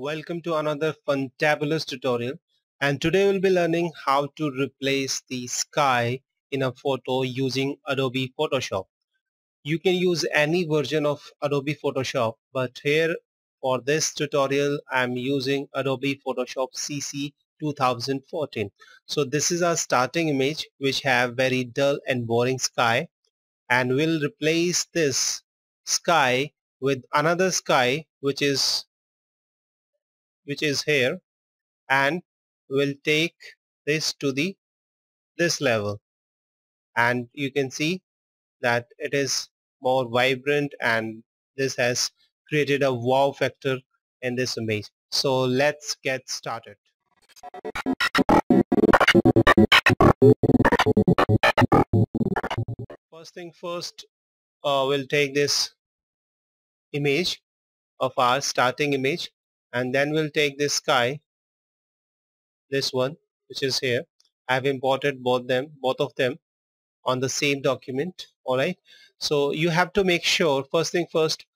welcome to another fantabulous tutorial and today we'll be learning how to replace the sky in a photo using Adobe Photoshop. You can use any version of Adobe Photoshop but here for this tutorial I'm using Adobe Photoshop CC 2014. So this is our starting image which have very dull and boring sky and we'll replace this sky with another sky which is which is here and we'll take this to the this level. And you can see that it is more vibrant and this has created a wow factor in this image. So let's get started. First thing first uh, we'll take this image of our starting image and then we'll take this sky this one which is here. I've imported both them both of them on the same document alright so you have to make sure first thing first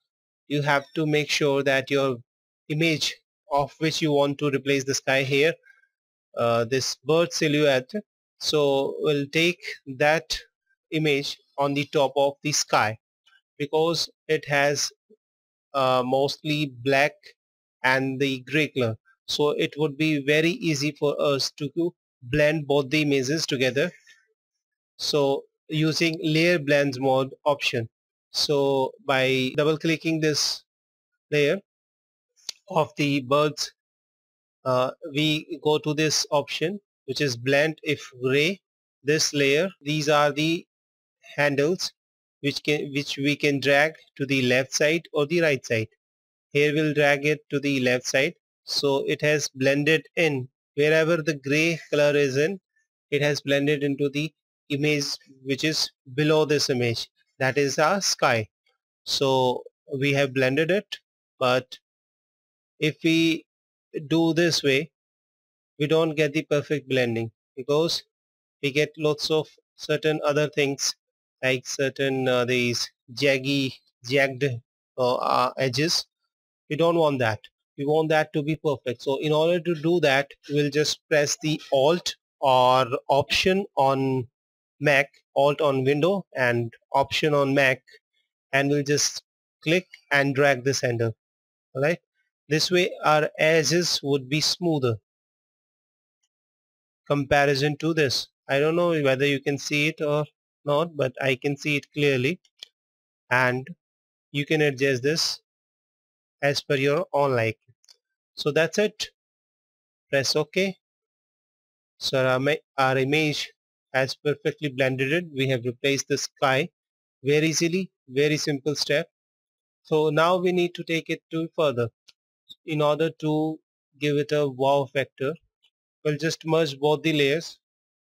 you have to make sure that your image of which you want to replace the sky here uh, this bird silhouette so we'll take that image on the top of the sky because it has uh, mostly black and the gray color so it would be very easy for us to blend both the images together. So using layer blends mode option. So by double clicking this layer of the birds uh, we go to this option which is blend if gray this layer. These are the handles which can which we can drag to the left side or the right side here we'll drag it to the left side. So it has blended in. Wherever the gray color is in it has blended into the image which is below this image. That is our sky. So we have blended it but if we do this way we don't get the perfect blending because we get lots of certain other things like certain uh, these jaggy jagged uh, edges we don't want that. We want that to be perfect. So in order to do that we'll just press the alt or option on Mac alt on window and option on Mac and we'll just click and drag this handle. Alright? This way our edges would be smoother. Comparison to this. I don't know whether you can see it or not but I can see it clearly. And you can adjust this as per your own like so that's it. Press ok. So our, our image has perfectly blended it. We have replaced the sky very easily very simple step. So now we need to take it to further. In order to give it a wow factor we'll just merge both the layers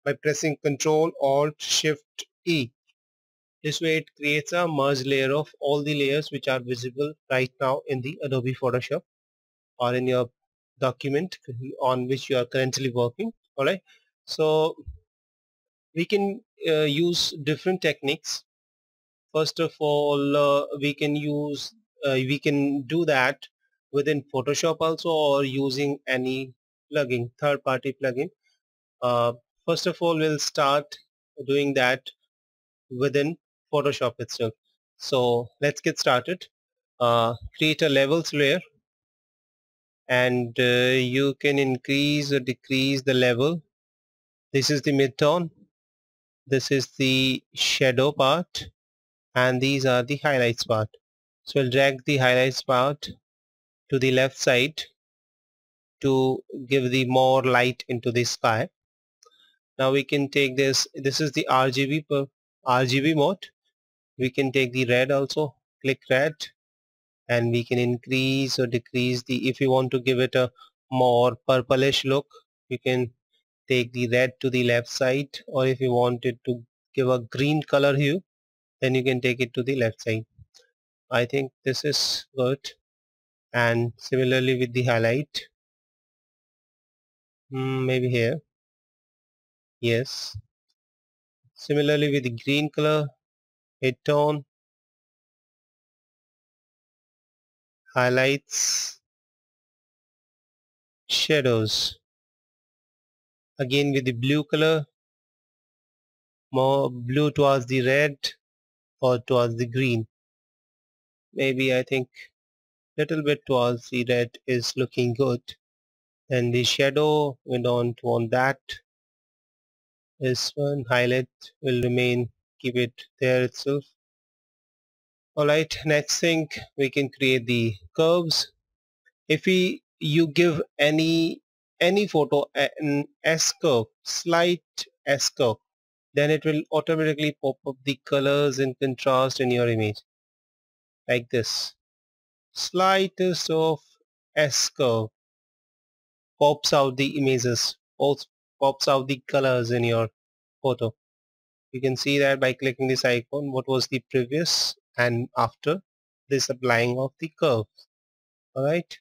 by pressing ctrl alt shift e this way it creates a merge layer of all the layers which are visible right now in the Adobe Photoshop or in your document on which you are currently working. Alright, so we can uh, use different techniques. First of all, uh, we can use uh, we can do that within Photoshop also or using any plugin, third-party plugin. Uh, first of all, we'll start doing that within Photoshop itself. So let's get started. Uh, create a levels layer and uh, you can increase or decrease the level. This is the midtone. This is the shadow part and these are the highlights part. So we'll drag the highlights part to the left side to give the more light into the sky. Now we can take this, this is the RGB per RGB mode we can take the red also click red and we can increase or decrease the if you want to give it a more purplish look you can take the red to the left side or if you want it to give a green color hue then you can take it to the left side. I think this is good. And similarly with the highlight hmm, maybe here. Yes. Similarly with the green color a tone highlights shadows. Again with the blue color. More blue towards the red or towards the green. Maybe I think little bit towards the red is looking good. And the shadow we don't want that. This one highlight will remain keep it there itself. Alright next thing we can create the curves. If we you give any any photo an S curve slight S curve then it will automatically pop up the colors and contrast in your image. Like this. Slightest of S curve pops out the images pops out the colors in your photo you can see that by clicking this icon what was the previous and after this applying of the curve alright?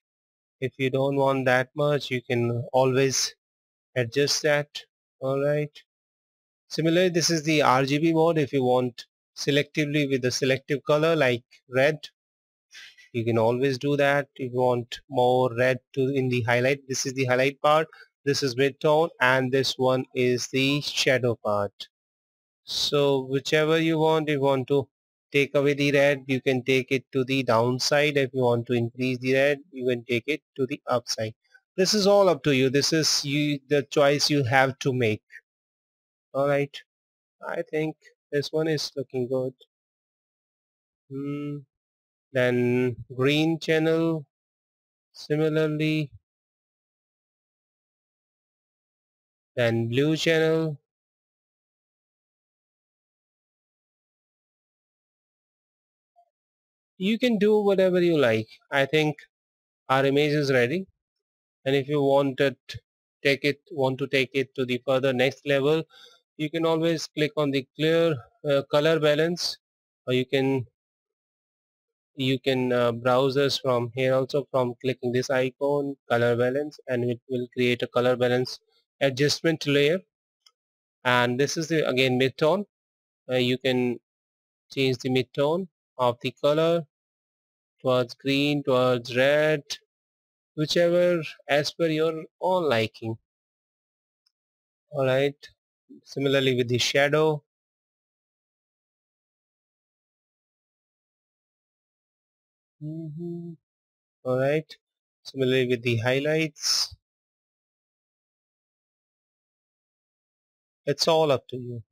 If you don't want that much you can always adjust that alright? Similarly this is the RGB mode. If you want selectively with a selective color like red you can always do that. If you want more red to in the highlight this is the highlight part this is midtone and this one is the shadow part so whichever you want you want to take away the red you can take it to the downside. If you want to increase the red you can take it to the upside. This is all up to you. This is you the choice you have to make. All right? I think this one is looking good. Hmm. then green channel. Similarly. Then blue channel you can do whatever you like. I think our image is ready. And if you want to take it want to take it to the further next level you can always click on the clear uh, color balance or you can you can uh, browse this from here also from clicking this icon color balance and it will create a color balance adjustment layer. And this is the again midtone. Uh, you can change the midtone of the color towards green towards red whichever as per your own liking. Alright similarly with the shadow. Mm -hmm. alright similarly with the highlights. It's all up to you.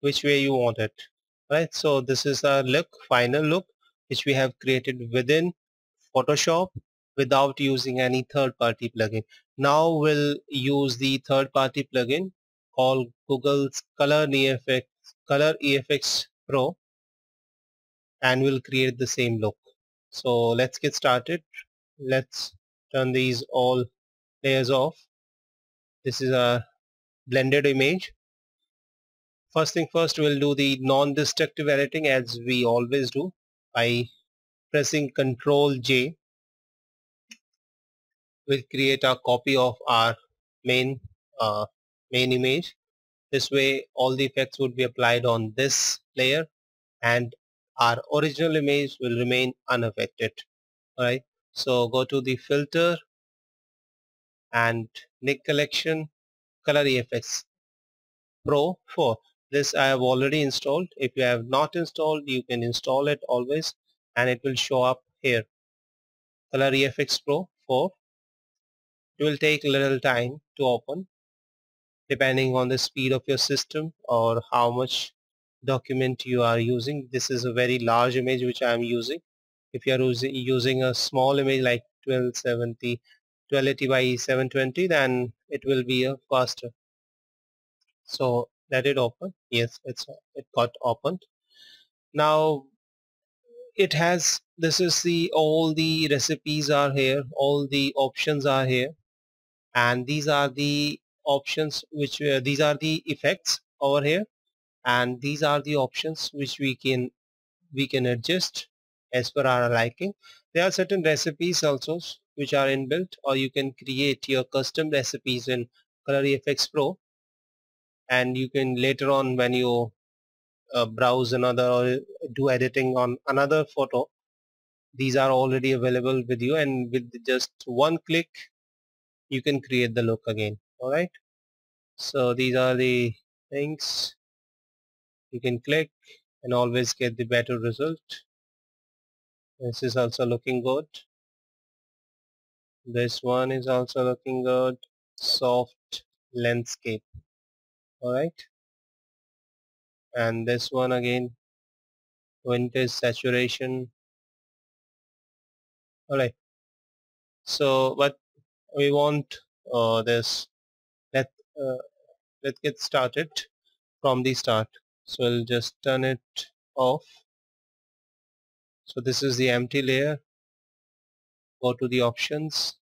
Which way you want it right? So this is our look final look which we have created within Photoshop without using any third-party plugin. Now we'll use the third-party plugin called Google's Color Efex Color Efex Pro and we'll create the same look. So let's get started. Let's turn these all layers off. This is a blended image first thing first we'll do the non-destructive editing as we always do by pressing Ctrl J. We'll create a copy of our main uh, main image. This way all the effects would be applied on this layer and our original image will remain unaffected. Alright so go to the filter and Nik collection color Efex Pro 4 this I have already installed. If you have not installed you can install it always and it will show up here. Color Efex Pro 4 it will take a little time to open depending on the speed of your system or how much document you are using. This is a very large image which I am using. If you are using a small image like 1270 1280 by 720 then it will be a faster. So let it open yes it's it got opened. Now it has this is the all the recipes are here all the options are here. And these are the options which uh, these are the effects over here. And these are the options which we can we can adjust as per our liking. There are certain recipes also which are inbuilt or you can create your custom recipes in Color Efex Pro and you can later on when you uh, browse another or do editing on another photo these are already available with you and with just one click you can create the look again alright? So these are the things. You can click and always get the better result. This is also looking good. This one is also looking good. Soft landscape alright and this one again vintage saturation. Alright. So but we want uh, this. Let uh, let's get started from the start. So I'll just turn it off. So this is the empty layer. Go to the options.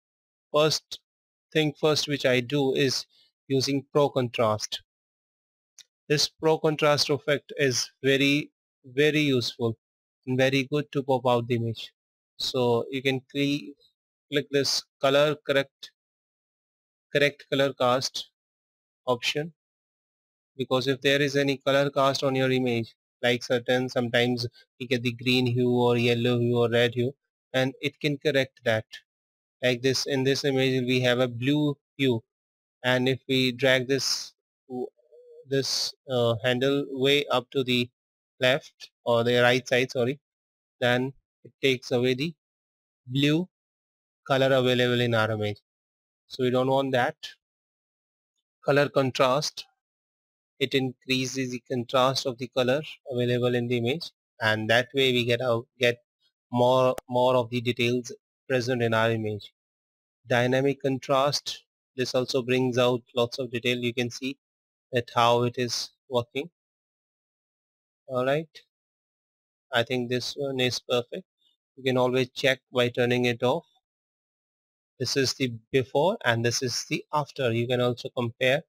First thing first which I do is using pro contrast this pro contrast effect is very very useful and very good to pop out the image. So you can click this color correct correct color cast option. Because if there is any color cast on your image like certain sometimes you get the green hue or yellow hue or red hue and it can correct that. Like this in this image we have a blue hue. And if we drag this this uh, handle way up to the left or the right side sorry then it takes away the blue color available in our image so we don't want that. Color contrast it increases the contrast of the color available in the image and that way we get out get more more of the details present in our image dynamic contrast this also brings out lots of detail you can see that how it is working. Alright. I think this one is perfect. You can always check by turning it off. This is the before and this is the after. You can also compare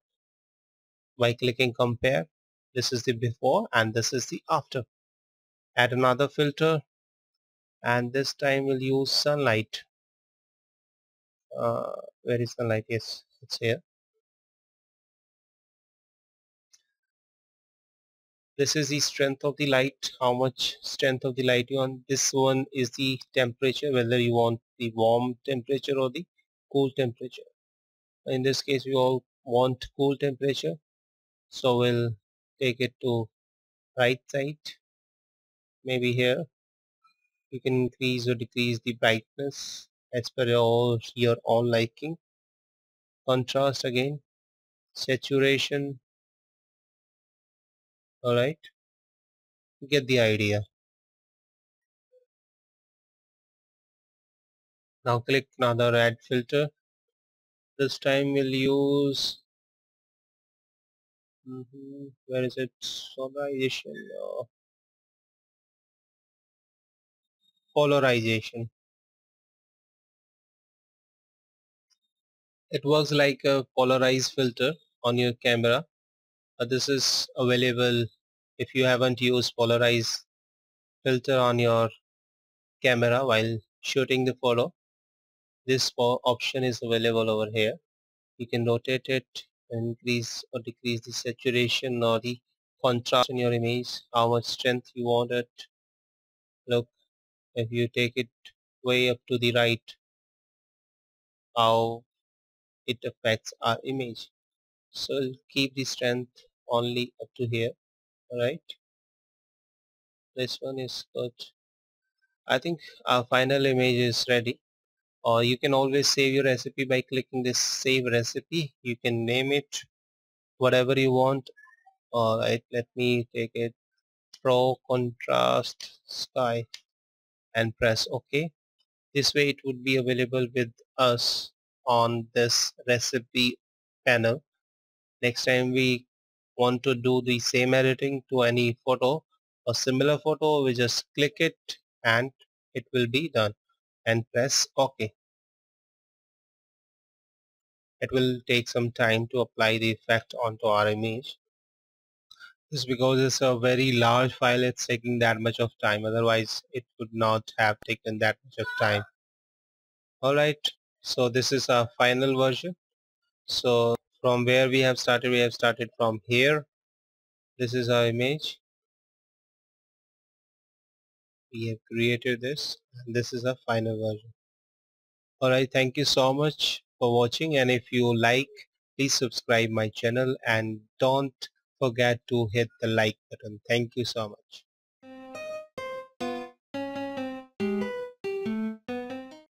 by clicking compare. This is the before and this is the after. Add another filter and this time we'll use sunlight. Uh, where is sunlight? Yes it's here this is the strength of the light. How much strength of the light you want? This one is the temperature whether you want the warm temperature or the cool temperature. In this case we all want cool temperature. So we'll take it to right side. Maybe here. You can increase or decrease the brightness as per your, your own liking. Contrast again. Saturation alright get the idea. Now click another add filter. This time we'll use mm -hmm, where is it? Polarization uh, polarization. It works like a polarized filter on your camera Uh, this is available if you haven't used polarize filter on your camera while shooting the photo. This option is available over here. You can rotate it increase or decrease the saturation or the contrast in your image how much strength you want it. Look if you take it way up to the right how it affects our image. So keep the strength only up to here alright this one is good. I think our final image is ready. Or you can always save your recipe by clicking this save recipe. You can name it whatever you want. Alright let me take it. Pro contrast sky and press ok. This way it would be available with us on this recipe panel. Next time we want to do the same editing to any photo or similar photo we just click it and it will be done. And press OK. It will take some time to apply the effect onto our image. This because it's a very large file it's taking that much of time. Otherwise it would not have taken that much of time. Alright so this is our final version. So from where we have started we have started from here. This is our image. We have created this and this is our final version. Alright thank you so much for watching and if you like please subscribe my channel and don't forget to hit the like button. Thank you so much